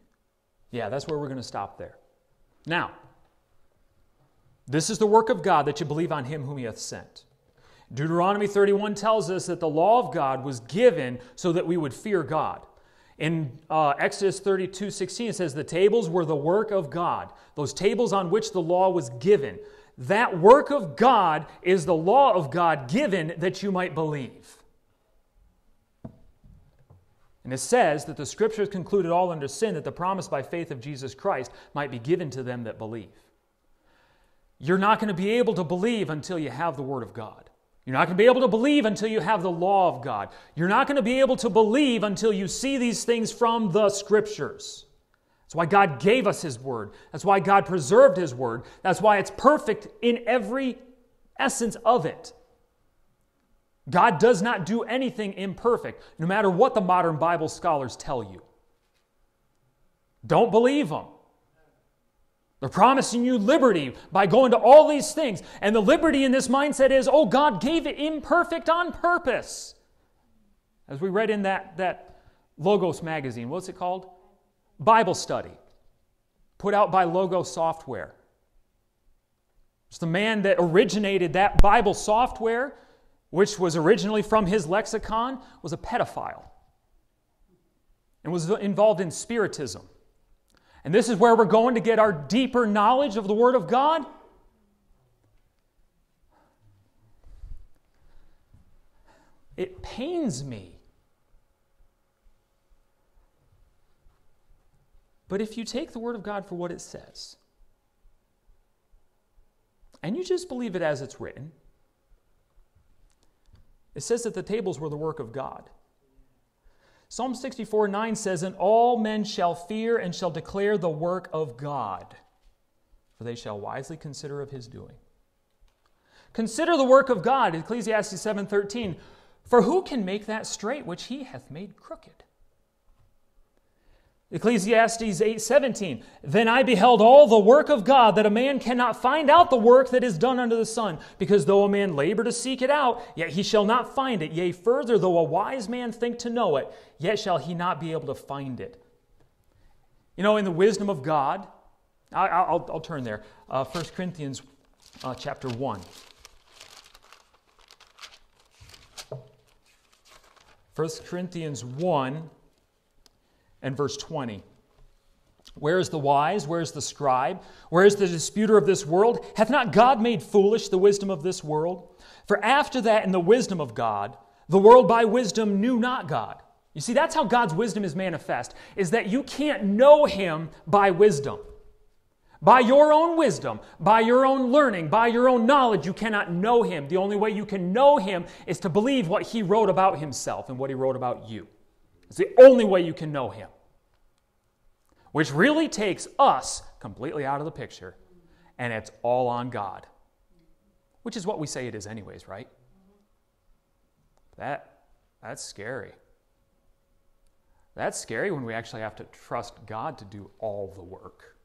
Yeah, that's where we're going to stop there. Now, this is the work of God that you believe on him whom he hath sent. Deuteronomy 31 tells us that the law of God was given so that we would fear God. In uh, Exodus 32 16, it says, The tables were the work of God, those tables on which the law was given. That work of God is the law of God given that you might believe. And it says that the scriptures concluded all under sin that the promise by faith of Jesus Christ might be given to them that believe. You're not going to be able to believe until you have the Word of God. You're not going to be able to believe until you have the law of God. You're not going to be able to believe until you see these things from the scriptures. That's why God gave us His Word. That's why God preserved His Word. That's why it's perfect in every essence of it. God does not do anything imperfect, no matter what the modern Bible scholars tell you. Don't believe them. They're promising you liberty by going to all these things. And the liberty in this mindset is, oh, God gave it imperfect on purpose. As we read in that, that Logos magazine, what's it called? Bible study, put out by Logos Software. It's the man that originated that Bible software which was originally from his lexicon, was a pedophile and was involved in spiritism. And this is where we're going to get our deeper knowledge of the Word of God. It pains me. But if you take the Word of God for what it says, and you just believe it as it's written, it says that the tables were the work of God. Psalm 64 9 says, And all men shall fear and shall declare the work of God, for they shall wisely consider of his doing. Consider the work of God, Ecclesiastes 7 13. For who can make that straight which he hath made crooked? Ecclesiastes 8:17 Then I beheld all the work of God that a man cannot find out the work that is done under the sun. Because though a man labor to seek it out yet he shall not find it. Yea further though a wise man think to know it yet shall he not be able to find it. You know in the wisdom of God I, will I'll turn there. Uh, 1 Corinthians uh, chapter 1 1 Corinthians 1 and verse 20. Where is the wise? Where is the scribe? Where is the disputer of this world? Hath not God made foolish the wisdom of this world? For after that, in the wisdom of God, the world by wisdom knew not God. You see, that's how God's wisdom is manifest, is that you can't know Him by wisdom. By your own wisdom, by your own learning, by your own knowledge, you cannot know Him. The only way you can know Him is to believe what He wrote about Himself and what He wrote about you. It's the only way you can know Him which really takes us completely out of the picture, and it's all on God, which is what we say it is, anyways, right? That, that's scary. That's scary when we actually have to trust God to do all the work.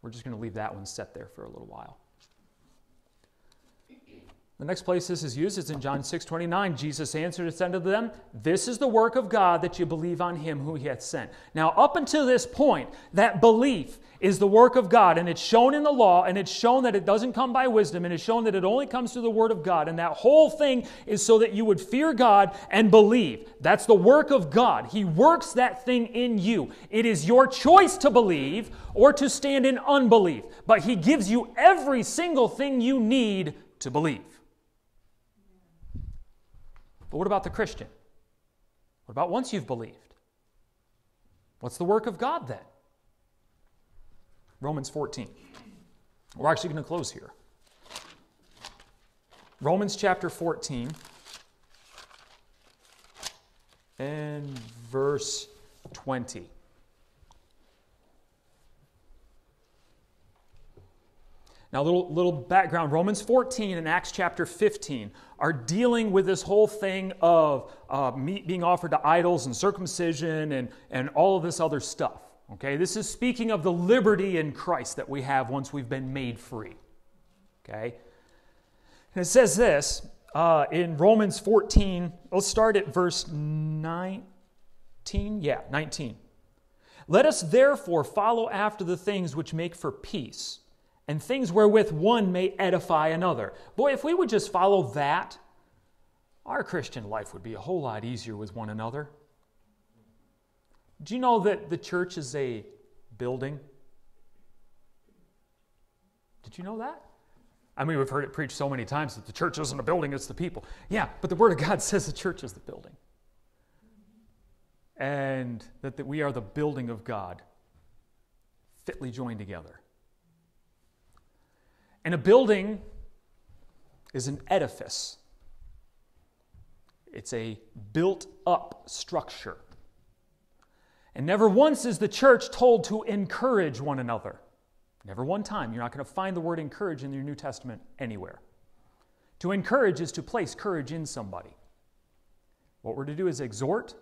We're just going to leave that one set there for a little while. The next place this is used is in John 6 29. Jesus answered and said to them, This is the work of God that you believe on him who he hath sent. Now, up until this point, that belief is the work of God, and it's shown in the law, and it's shown that it doesn't come by wisdom, and it's shown that it only comes through the word of God. And that whole thing is so that you would fear God and believe. That's the work of God. He works that thing in you. It is your choice to believe or to stand in unbelief, but He gives you every single thing you need to believe. But what about the Christian? What about once you've believed? What's the work of God then? Romans 14. We're actually going to close here. Romans chapter 14 and verse 20. Now, a little, little background Romans 14 and Acts chapter 15 are dealing with this whole thing of uh, meat being offered to idols and circumcision and, and all of this other stuff. Okay, this is speaking of the liberty in Christ that we have once we've been made free. Okay, and it says this uh, in Romans 14, let's start at verse 19. Yeah, 19. Let us therefore follow after the things which make for peace and things wherewith one may edify another. Boy, if we would just follow that, our Christian life would be a whole lot easier with one another. Do you know that the church is a building? Did you know that? I mean, we've heard it preached so many times that the church isn't a building, it's the people. Yeah, but the Word of God says the church is the building. And that, that we are the building of God, fitly joined together. And a building is an edifice, it's a built up structure. And never once is the church told to encourage one another. Never one time. You're not going to find the word encourage in your New Testament anywhere. To To encourage is to place courage in somebody. What we're to do is exhort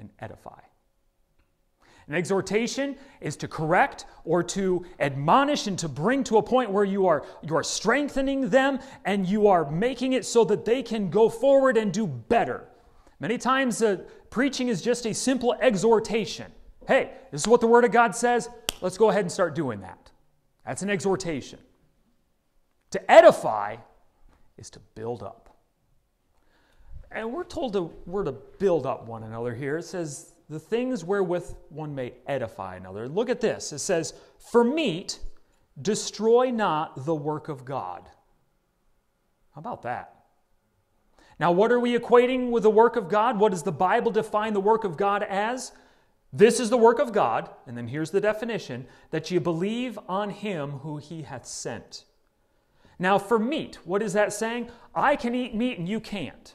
and edify. An exhortation is to correct or to admonish and to bring to a point where you are, you are strengthening them and you are making it so that they can go forward and do better. Many times, uh, preaching is just a simple exhortation. Hey, this is what the Word of God says. Let's go ahead and start doing that. That's an exhortation. To edify is to build up. And we're told to, we're to build up one another here. It says, the things wherewith one may edify another. Look at this. It says, For meat, destroy not the work of God. How about that? Now, what are we equating with the work of God? What does the Bible define the work of God as? This is the work of God, and then here's the definition that you believe on him who he hath sent. Now, for meat, what is that saying? I can eat meat and you can't.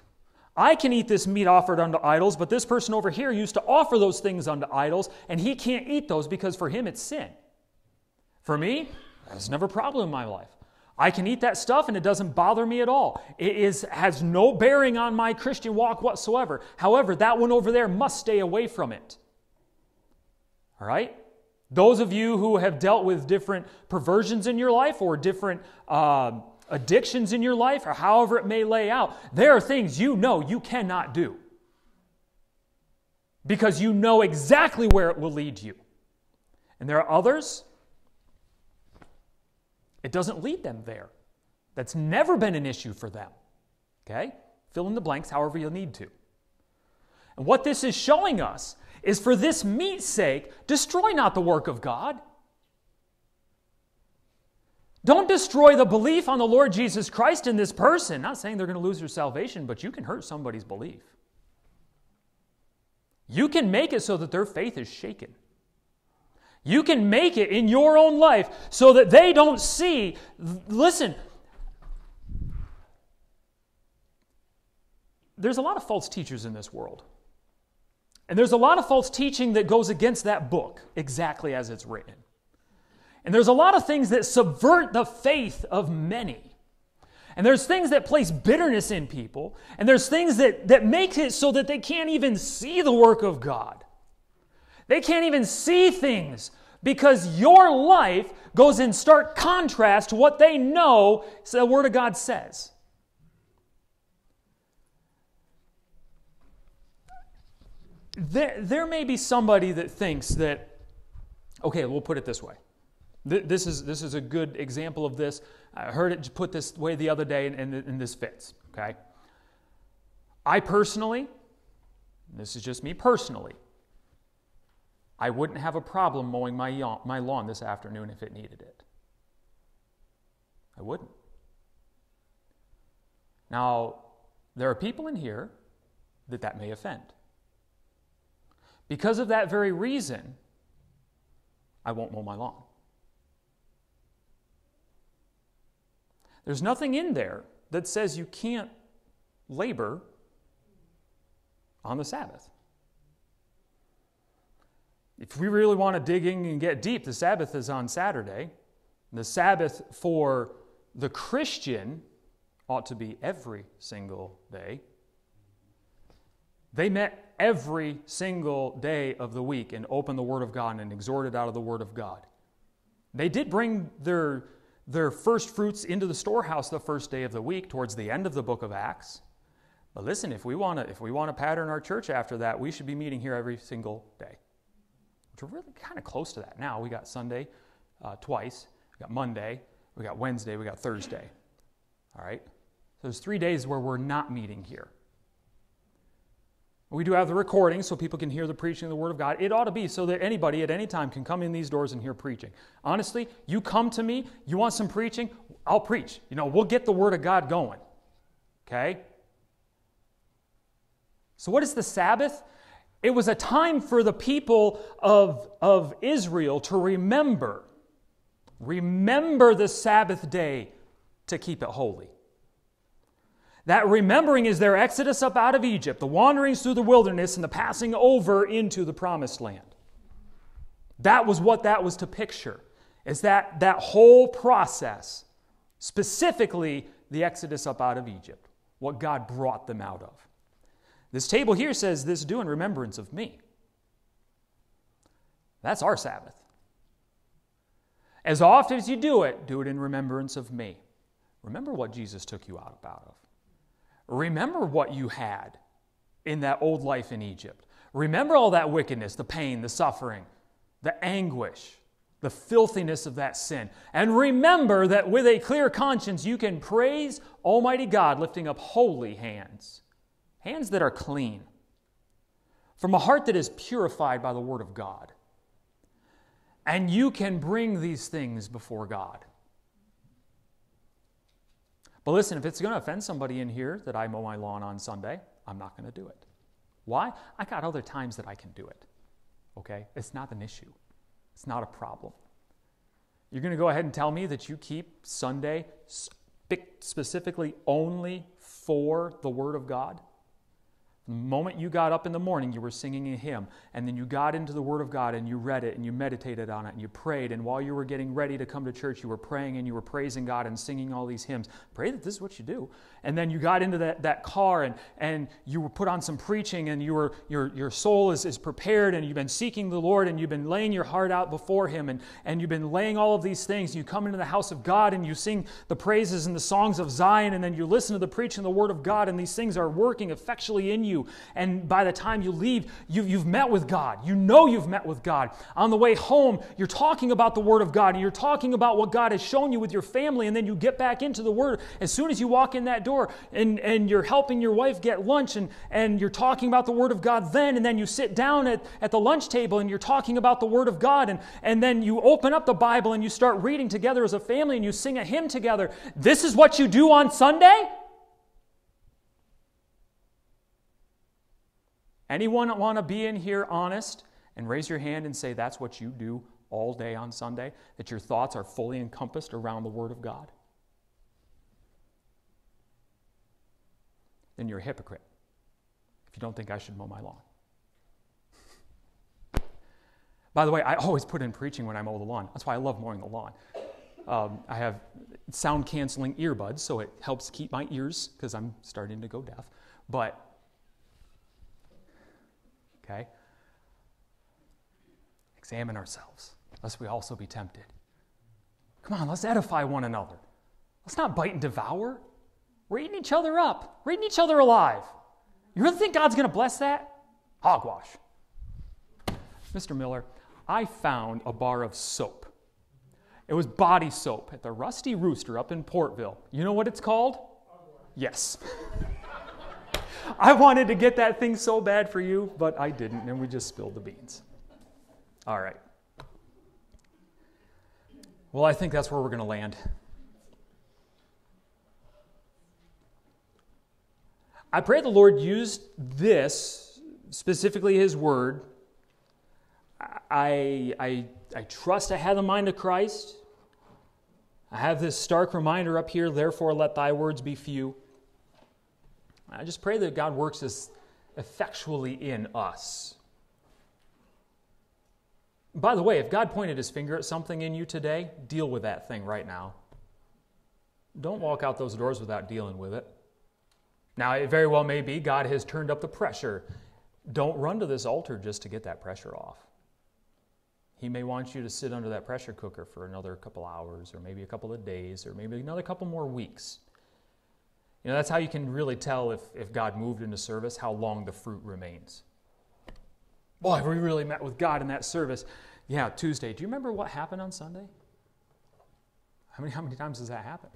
I can eat this meat offered unto idols, but this person over here used to offer those things unto idols, and he can't eat those because for him it's sin. For me, that's never a problem in my life. I can eat that stuff and it doesn't bother me at all. It is, has no bearing on my Christian walk whatsoever. However, that one over there must stay away from it. All right? Those of you who have dealt with different perversions in your life or different uh, addictions in your life or however it may lay out, there are things you know you cannot do because you know exactly where it will lead you. And there are others, it doesn't lead them there. That's never been an issue for them. Okay? Fill in the blanks however you need to. And what this is showing us is for this meat's sake, destroy not the work of God. Don't destroy the belief on the Lord Jesus Christ in this person. Not saying they're going to lose their salvation, but you can hurt somebody's belief. You can make it so that their faith is shaken. You can make it in your own life so that they don't see. Listen, there's a lot of false teachers in this world. And there's a lot of false teaching that goes against that book exactly as it's written. And there's a lot of things that subvert the faith of many. And there's things that place bitterness in people. And there's things that, that make it so that they can't even see the work of God. They can't even see things because your life goes in stark contrast to what they know the Word of God says. There, there may be somebody that thinks that, okay, we'll put it this way. This is, this is a good example of this. I heard it put this way the other day, and, and, and this fits, okay? I personally, this is just me personally, I wouldn't have a problem mowing my, my lawn this afternoon if it needed it. I wouldn't. Now, there are people in here that that may offend. Because of that very reason, I won't mow my lawn. There's nothing in there that says you can't labor on the Sabbath. If we really want to dig in and get deep, the Sabbath is on Saturday. The Sabbath for the Christian ought to be every single day. They met every single day of the week and opened the Word of God and exhorted out of the Word of God. They did bring their, their first fruits into the storehouse the first day of the week towards the end of the book of Acts. But listen, if we want to if we want to pattern our church after that, we should be meeting here every single day. Which we're really kind of close to that now. We got Sunday uh, twice, we got Monday, we got Wednesday, we got Thursday. All right? So there's three days where we're not meeting here. We do have the recording so people can hear the preaching of the Word of God. It ought to be so that anybody at any time can come in these doors and hear preaching. Honestly, you come to me, you want some preaching, I'll preach. You know, we'll get the Word of God going. Okay? So, what is the Sabbath? It was a time for the people of, of Israel to remember. Remember the Sabbath day to keep it holy. That remembering is their exodus up out of Egypt, the wanderings through the wilderness, and the passing over into the promised land. That was what that was to picture, is that, that whole process, specifically the exodus up out of Egypt, what God brought them out of. This table here says, This do in remembrance of me. That's our Sabbath. As often as you do it, do it in remembrance of me. Remember what Jesus took you out of. Remember what you had in that old life in Egypt. Remember all that wickedness, the pain, the suffering, the anguish, the filthiness of that sin. And remember that with a clear conscience, you can praise Almighty God lifting up holy hands, hands that are clean, from a heart that is purified by the Word of God. And you can bring these things before God. But listen, if it's going to offend somebody in here that I mow my lawn on Sunday, I'm not going to do it. Why? I got other times that I can do it. Okay? It's not an issue, it's not a problem. You're going to go ahead and tell me that you keep Sunday specifically only for the Word of God? The moment you got up in the morning, you were singing a hymn, and then you got into the Word of God and you read it and you meditated on it and you prayed. And while you were getting ready to come to church, you were praying and you were praising God and singing all these hymns. Pray that this is what you do. And then you got into that, that car and, and you were put on some preaching and you were, your, your soul is, is prepared and you've been seeking the Lord and you've been laying your heart out before Him and, and you've been laying all of these things. You come into the house of God and you sing the praises and the songs of Zion and then you listen to the preaching of the Word of God and these things are working effectually in you. And by the time you leave, you've, you've met with God. You know you've met with God. On the way home, you're talking about the Word of God and you're talking about what God has shown you with your family and then you get back into the Word. As soon as you walk in that door, door and, and you're helping your wife get lunch and, and you're talking about the Word of God then, and then you sit down at, at the lunch table and you're talking about the Word of God, and, and then you open up the Bible and you start reading together as a family and you sing a hymn together. This is what you do on Sunday? Anyone want to be in here honest and raise your hand and say that's what you do all day on Sunday? That your thoughts are fully encompassed around the Word of God? then you're a hypocrite if you don't think I should mow my lawn. By the way, I always put in preaching when I mow the lawn. That's why I love mowing the lawn. Um, I have sound canceling earbuds, so it helps keep my ears because I'm starting to go deaf. But, okay, examine ourselves, lest we also be tempted. Come on, let's edify one another. Let's not bite and devour. We're eating each other up. We're eating each other alive. You really think God's going to bless that? Hogwash. Mr. Miller, I found a bar of soap. It was body soap at the Rusty Rooster up in Portville. You know what it's called? Yes. I wanted to get that thing so bad for you, but I didn't, and we just spilled the beans. All right. Well, I think that's where we're going to land. I pray the Lord used this, specifically His Word. I, I, I trust I have the mind of Christ. I have this stark reminder up here, therefore let thy words be few. I just pray that God works this effectually in us. By the way, if God pointed his finger at something in you today, deal with that thing right now. Don't walk out those doors without dealing with it. Now, it very well may be God has turned up the pressure. Don't run to this altar just to get that pressure off. He may want you to sit under that pressure cooker for another couple hours, or maybe a couple of days, or maybe another couple more weeks. You know, that's how you can really tell if, if God moved into service, how long the fruit remains. Boy, we really met with God in that service. Yeah, Tuesday. Do you remember what happened on Sunday? How many, how many times does that happen?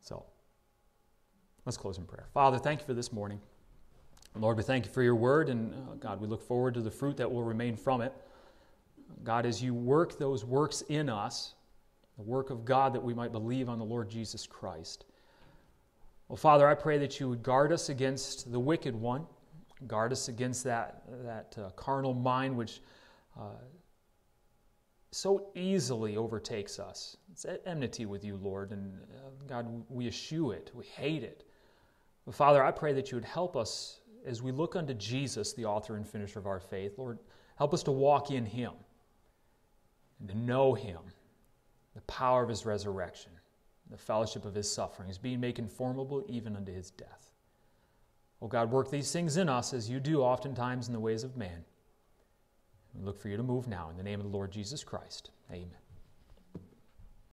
So, Let's close in prayer. Father, thank you for this morning. Lord, we thank you for your word, and uh, God, we look forward to the fruit that will remain from it. God, as you work those works in us, the work of God that we might believe on the Lord Jesus Christ. Well, Father, I pray that you would guard us against the wicked one, guard us against that, that uh, carnal mind which uh, so easily overtakes us. It's at enmity with you, Lord, and uh, God, we eschew it, we hate it. But Father, I pray that you would help us as we look unto Jesus, the author and finisher of our faith. Lord, help us to walk in him and to know him, the power of his resurrection, the fellowship of his sufferings, being made conformable even unto his death. O God, work these things in us as you do oftentimes in the ways of man. We look for you to move now in the name of the Lord Jesus Christ. Amen.